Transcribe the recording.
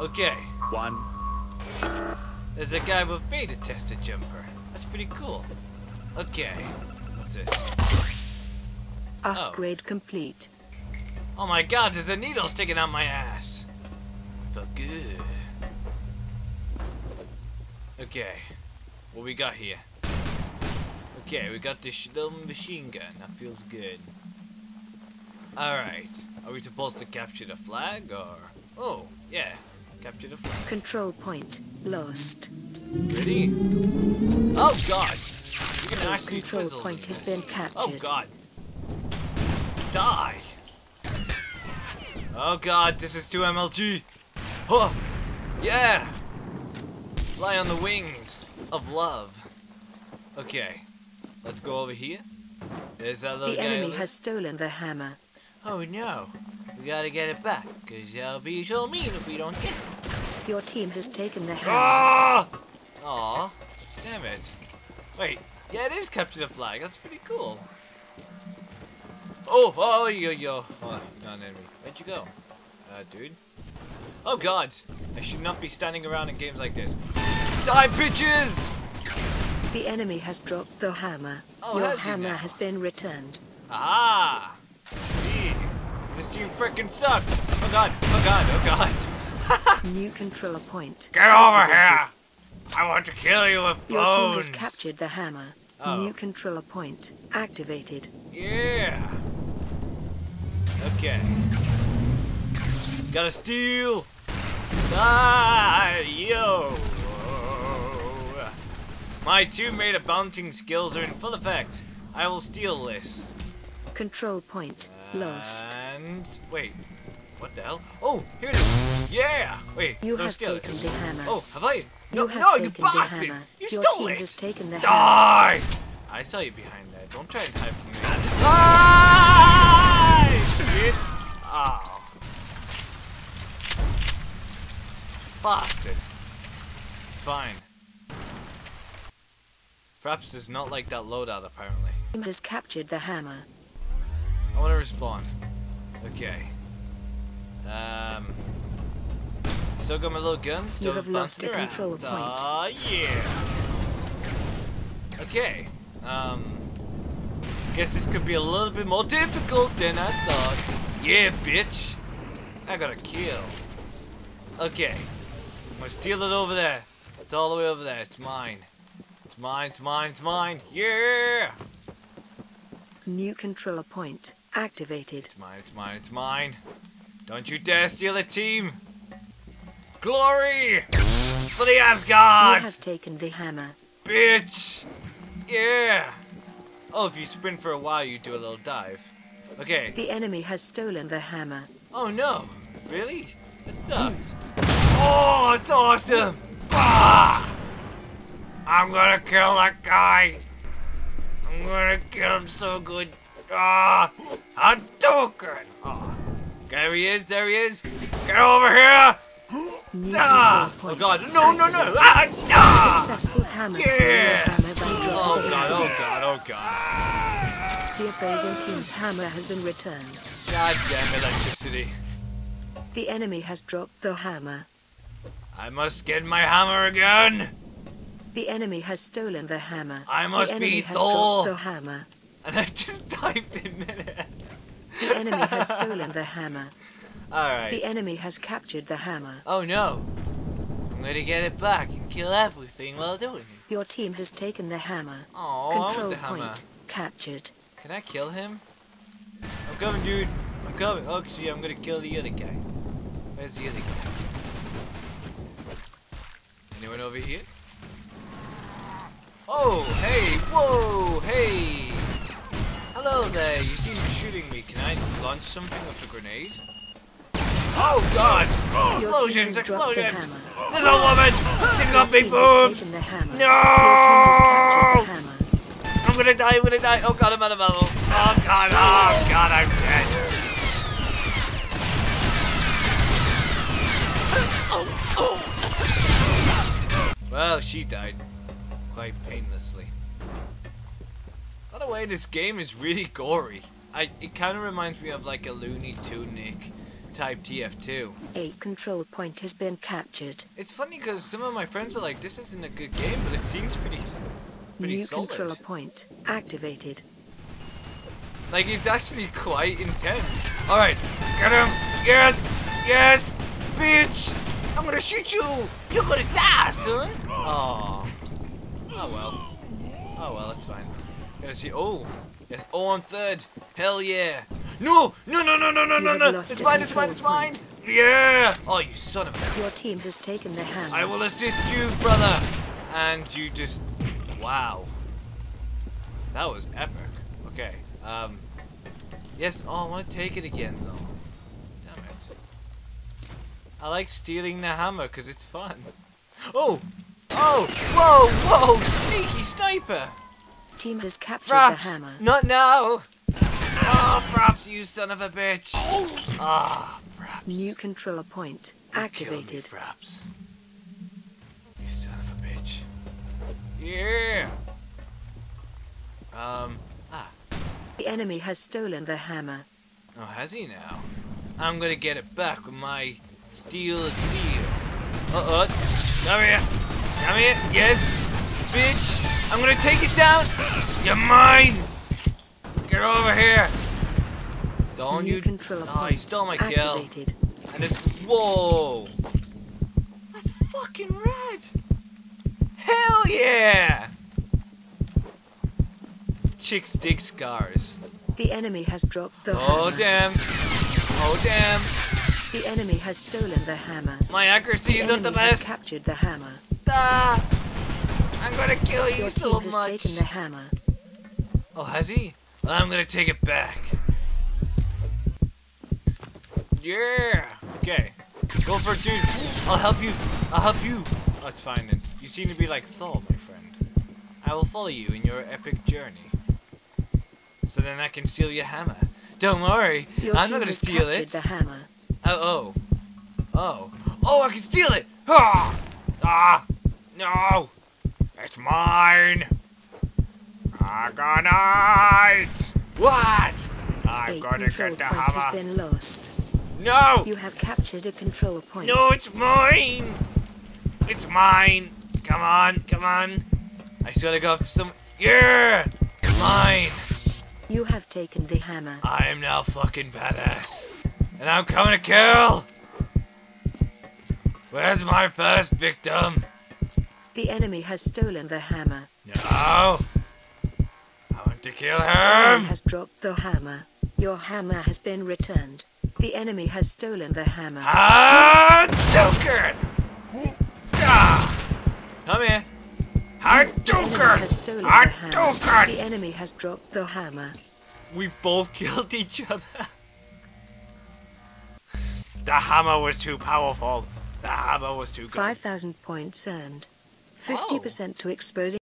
Okay, One. there's a guy with beta tested jumper. That's pretty cool. Okay, what's this? Upgrade complete. Oh my god, there's a needle sticking out my ass. Felt good. Okay, what we got here? Okay, we got this little machine gun. That feels good. Alright, are we supposed to capture the flag or... Oh, yeah, capture the flag. Control point lost. Ready? Oh god! You can actually Control point has been captured. Oh god. Die! Oh god, this is 2MLG! Huh! Yeah! Fly on the wings of love. Okay, let's go over here. There's that little The guy enemy has stolen the hammer. Oh no, we gotta get it back, cause that'll be so mean if we don't get it. Your team has taken the hammer. Ah! Aw, damn it. Wait, yeah, it is capture the flag. That's pretty cool. Oh, oh, yo, yo. Oh, not an enemy. Where'd you go? Uh, dude. Oh, God. I should not be standing around in games like this. Die, bitches! The enemy has dropped the hammer. Oh, Your has hammer has been returned. Aha! This team frickin' sucks. Oh, God. Oh, God. Oh, God. New control point. Get over here! I want to kill you with bones. Your team has captured the hammer. Oh. New control point activated. Yeah. Okay. Gotta steal. Ah, yo. My two meta bouncing skills are in full effect. I will steal this. Control point lost. And wait, what the hell? Oh, here it is. Yeah. Wait, You have taken it. the hammer. Oh, have I? No, You have no, you bastard! You Your stole it. has taken the hammer. Die! I saw you behind there. Don't try and hide from me. Die! Shit! Oh. Bastard. It's fine. Perhaps does not like that loadout, apparently. Has captured the hammer. I want to respawn. Okay. Um. Still got my little gun. Still have lost around. control point. Aw, yeah. Okay. Um. Guess this could be a little bit more difficult than I thought. Yeah, bitch. I got a kill. Okay. I'm gonna steal it over there. It's all the way over there. It's mine. It's mine. It's mine. It's mine. Yeah. New control point activated. It's mine, it's mine, it's mine. Don't you dare steal it, team! Glory! For the You Asgard! have taken the hammer. Bitch! Yeah! Oh, if you sprint for a while, you do a little dive. Okay. The enemy has stolen the hammer. Oh no! Really? That sucks. Oh, it's awesome! Ah! I'm gonna kill that guy! I'm gonna kill him so good. Ah! Hadouken! Oh. There he is, there he is! Get over here! Ah! Oh god, no, no, no! Ah! ah! Yeah! Hammer Oh god, oh god, oh god. The opposing team's hammer has been returned. God damn electricity. The enemy has dropped the hammer. I must get my hammer again! The enemy has stolen the hammer. I must the enemy be has Thor. dropped the hammer. And I've just typed in there. The enemy has stolen the hammer. Alright. The enemy has captured the hammer. Oh no. I'm gonna get it back and kill everything while doing it. Your team has taken the hammer. Oh, Control the hammer. point captured. Can I kill him? I'm coming, dude. I'm coming. Oh, gee, I'm gonna kill the other guy. Where's the other guy? Anyone over here? Oh, hey, whoa, hey. Hello there. You seem to be shooting me. Can I launch something with a grenade? Oh God! Oh, Your Explosions! team the Explosions! hammer. There's a woman! She's got big Your team boobs! the hammer. No! Your team has captured the. I'm gonna die, I'm gonna die. Oh god, I'm out of ammo. Oh god, oh god, I'm dead. Well, she died quite painlessly. By the way, this game is really gory. I it kind of reminds me of like a Looney Tune type TF2. A control point has been captured. It's funny because some of my friends are like, this isn't a good game, but it seems pretty, pretty New solid. control point activated. Like, it's actually quite intense. Alright, get him! Yes! Yes! Bitch! I'm gonna shoot you! You're gonna die, son! Oh. Oh well. Oh well, that's fine. Gonna see. Oh! Yes, oh, on third! Hell yeah! No! No, no, no, no, no, no, no! It's mine, it's mine, it's mine! Yeah! Oh, you son of a. Your team has taken the hammer. I will assist you, brother! And you just. Wow. That was epic. Okay. Um. Yes. Oh, I want to take it again, though. Damn it. I like stealing the hammer because it's fun. Oh! Oh! Whoa! Whoa! Sneaky sniper! Team has captured the hammer. Not now! Oh, Fraps, you son of a bitch! Ah, Fraps. New control point You killed me, activated. Fraps. You son of a bitch. Yeah. Um. Ah. The enemy has stolen the hammer. Oh, has he now? I'm gonna get it back with my steel steel. Uh oh. Come here. Come here. Yes. Bitch. I'm gonna take it down. You're mine. Get over here. Don't New you. control Oh, he stole my kill. And it's whoa! That's fucking rad! Hell yeah! Chicks dig scars. The enemy has dropped the Oh hammer. damn! Oh damn! The enemy has stolen the hammer. My accuracy The is not the best. captured the hammer. Ah! I'm gonna kill you Your so team has much. taken the hammer. Oh, has he? Well, I'm gonna take it back. Yeah. Okay. Go for it, dude. I'll help you. I'll help you. Oh, it's fine then. You seem to be like Thor, my friend. I will follow you in your epic journey. So then I can steal your hammer. Don't worry. Your I'm not gonna steal it. the hammer. Oh, oh. Oh. Oh, I can steal it! Ah! Ah! No! It's mine! I got it! What? I've A gonna get the point has hammer. been lost. No! You have captured a control point. No, it's mine! It's mine! Come on, come on! I still gotta go for some. Yeah! Mine! You have taken the hammer. I am now fucking badass. And I'm coming to kill! Where's my first victim? The enemy has stolen the hammer. No! I want to kill The him! has dropped the hammer. Your hammer has been returned. The enemy has stolen the hammer. Ah, Hadouken! Ah! Come here. The enemy has Hadouken! stolen the hammer. The Hadouken! enemy has dropped the hammer. We both killed each other. The hammer was too powerful. The hammer was too good. 5,000 points earned. 50% to oh. exposing.